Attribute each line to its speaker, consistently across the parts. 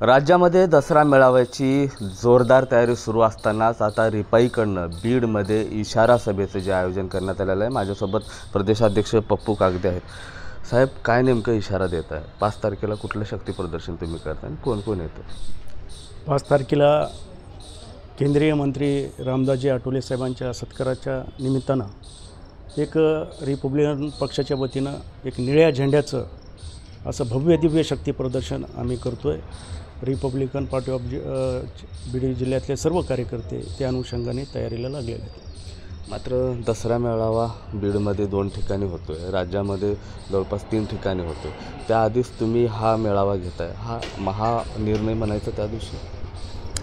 Speaker 1: राज्यामध्ये दसरा मेळाव्याची जोरदार तयारी सुरू असतानाच आता रिपाईकडनं बीडमध्ये इशारा सभेचं जे आयोजन करण्यात आलेलं आहे माझ्यासोबत प्रदेशाध्यक्ष पप्पू कागदे आहेत. साहेब काय नेमकं इशारा देत आहे? पाच तारखेला कुठलं शक्ती प्रदर्शन तुम्ही करता आणि कोण कोण येतं?
Speaker 2: पाच तारखेला केंद्रीय मंत्री रामदासजी आठवले साहेबांच्या सत्काराच्या निमित्तानं एक रिपब्लिकन पक्षाच्या वतीनं एक निळ्या झेंड्याचं असं भव्य दिव्य शक्ती प्रदर्शन आम्ही करतो आहे रिपब्लिकन पार्टी ऑफ बीड जिल्ह्यातले सर्व कार्यकर्ते त्या अनुषंगाने तयारीला लागलेले आहेत.
Speaker 1: मात्र दसरा मेळावा बीडमध्ये दोन ठिकाणी होतो आहे राज्यामध्ये जवळपास तीन ठिकाणी होतो त्याआधीच तुम्ही हा मेळावा घेताय. हा महा निर्णय म्हणायचा त्या दिवशी?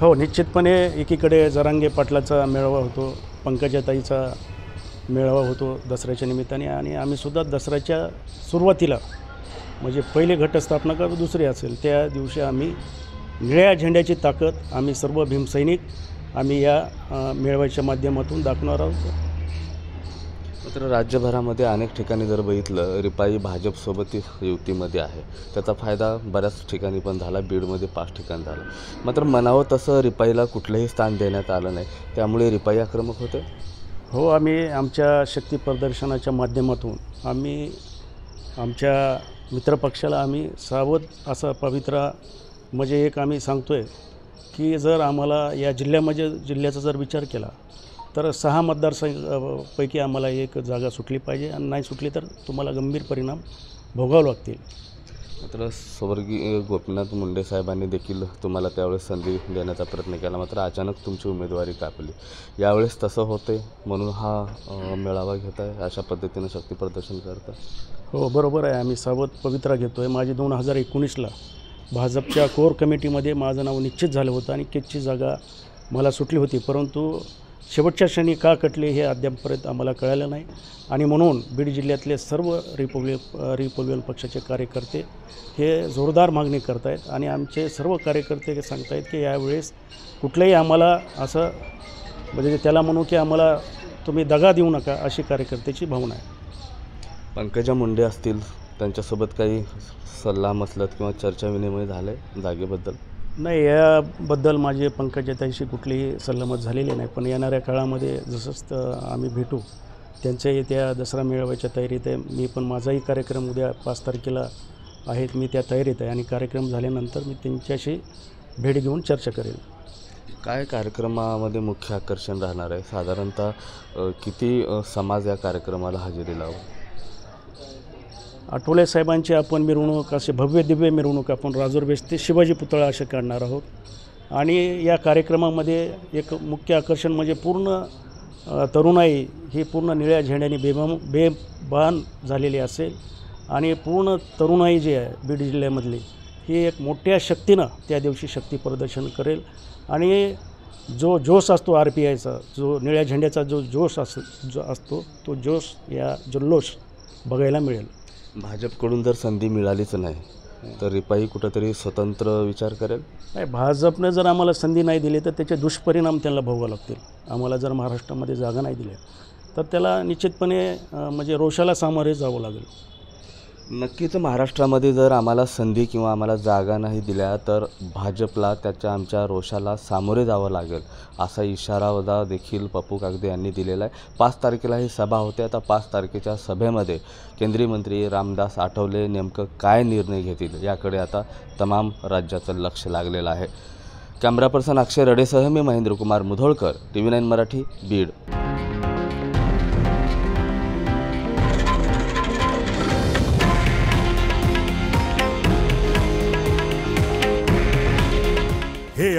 Speaker 2: हो निश्चितपणे एकीकडे जरांगे पाटलाचा मेळावा होतो पंकजाताईचा मेळावा होतो दसऱ्याच्या निमित्ताने आणि आम्हीसुद्धा दसऱ्याच्या सुरुवातीला म्हणजे पहिले घटस्थापना का दुसरी असेल त्या दिवशी आम्ही निळ्या झेंड्याची ताकद आम्ही सर्व भीमसैनिक आम्ही या मेळाव्याच्या माध्यमातून दाखवणार आहोत.
Speaker 1: मात्र राज्यभरामध्ये अनेक ठिकाणी जर बघितलं रिपाई भाजपसोबत युतीमध्ये आहे. त्याचा फायदा बऱ्याच ठिकाणी पण झाला बीडमध्ये पाच ठिकाणी झाला. मात्र म्हणावं तसं रिपाईला कुठलंही स्थान देण्यात आलं नाही. त्यामुळे रिपाई आक्रमक होते?
Speaker 2: हो आम्ही आमच्या शक्ती प्रदर्शनाच्या माध्यमातून आम्ही आमच्या मित्रपक्षाला आम्ही सावध असा पवित्रा म्हणजे एक आम्ही सांगतो आहे की जर आम्हाला या जिल्ह्यामध्ये जिल्ह्याचा जर विचार केला तर सहा मतदारसंघ अ, पैकी आम्हाला एक जागा सुटली पाहिजे आणि नाही सुटली तर तुम्हाला गंभीर परिणाम भोगावे लागतील.
Speaker 1: मात्र स्वर्गीय गोपीनाथ मुंडे साहेबांनी देखील तुम्हाला त्यावेळेस संधी देण्याचा प्रयत्न केला. मात्र अचानक तुमची उमेदवारी कापली. यावेळेस तसं होते म्हणून हा मेळावा घेत आहे अशा पद्धतीनं शक्ती प्रदर्शन करता
Speaker 2: हो बरोबर आहे. आम्ही सावध पवित्रा घेतो आहे माझी दोन हजार एकोणीसला भाजपच्या कोर कमिटीमध्ये माझं नाव निश्चित झालं होतं आणि कितची जागा मला सुटली होती. परंतु शेवटच्या क्षणी का कटले हे अद्यापपर्यंत आम्हाला कळालं नाही. आणि म्हणून बीड जिल्ह्यातले सर्व रिपब्लिक रिपब्लिकन पक्षाचे कार्यकर्ते हे जोरदार मागणी करत आहेत आणि आमचे सर्व कार्यकर्ते हे सांगत आहेत की यावेळेस कुठलंही आम्हाला असं म्हणजे त्याला म्हणू की आम्हाला तुम्ही दगा देऊ नका अशी कार्यकर्त्याची भावना आहे.
Speaker 1: पंकजा मुंडे असतील त्यांच्यासोबत काही सल्ला मसलत किंवा चर्चा विनिमय झाले जागेबद्दल?
Speaker 2: नाही याबद्दल माझे पंकजाताईशी कुठलीही सल्लामत झालेली नाही. पण येणाऱ्या काळामध्ये जसंच आम्ही भेटू त्यांच्या त्या दसरा मेळाव्याच्या तयारीत आहे. मी पण माझाही कार्यक्रम उद्या पाच तारखेला आहेत. मी त्या तयारीत आहे आणि कार्यक्रम झाल्यानंतर मी त्यांच्याशी भेट घेऊन चर्चा करेन
Speaker 1: काय कार्यक्रमामध्ये मुख्य आकर्षण राहणार आहे? साधारणतः किती समाज या कार्यक्रमाला हजेरी लावू?
Speaker 2: आठवले साहेबांची आपण मिरवणूक असे भव्य दिव्य मिरवणूक आपण राजूरबेस ते शिवाजी पुतळा असे काढणार आहोत. आणि या कार्यक्रमामध्ये एक मुख्य आकर्षण म्हणजे पूर्ण तरुणाई ही पूर्ण निळ्या झेंड्याने बेबाम बेबान झालेली असेल. आणि पूर्ण तरुणाई जी आहे बीड जिल्ह्यामधली ही एक मोठ्या शक्तीनं त्या दिवशी शक्ती प्रदर्शन करेल. आणि जो जोश असतो आर पी आयचा जो निळ्या झेंड्याचा जो जोश अस जो असतो तो जोश या जल्लोष बघायला मिळेल.
Speaker 1: भाजपकडून जर संधी मिळालीच नाही तर रिपाई कुठंतरी स्वतंत्र विचार करेल?
Speaker 2: नाही भाजपनं जर आम्हाला संधी नाही दिली तर त्याचे दुष्परिणाम त्यांना भोगावं लागतील. आम्हाला जर महाराष्ट्रामध्ये जागा नाही दिल्या तर त्याला निश्चितपणे म्हणजे रोषाला सामोरे जावं लागेल.
Speaker 1: नक्कीच महाराष्ट्रामध्ये जर आम्हाला संधी किंवा आम्हाला जागा नाही दिल्या तर भाजपला त्याच्या आमच्या रोषाला सामोरे जावं लागेल असा इशारा देखील पप्पू कागदे यांनी दिलेला आहे. पाच तारखेला ही सभा होते. आता पाच तारखेच्या सभेमध्ये केंद्रीय मंत्री रामदास आठवले नेमकं काय निर्णय घेतील याकडे आता तमाम राज्याचं लक्ष लागलेलं आहे. कॅमेरा पर्सन अक्षय रडेसह मी Mahendrakumar Mudholkar T V nine Marathi Beed.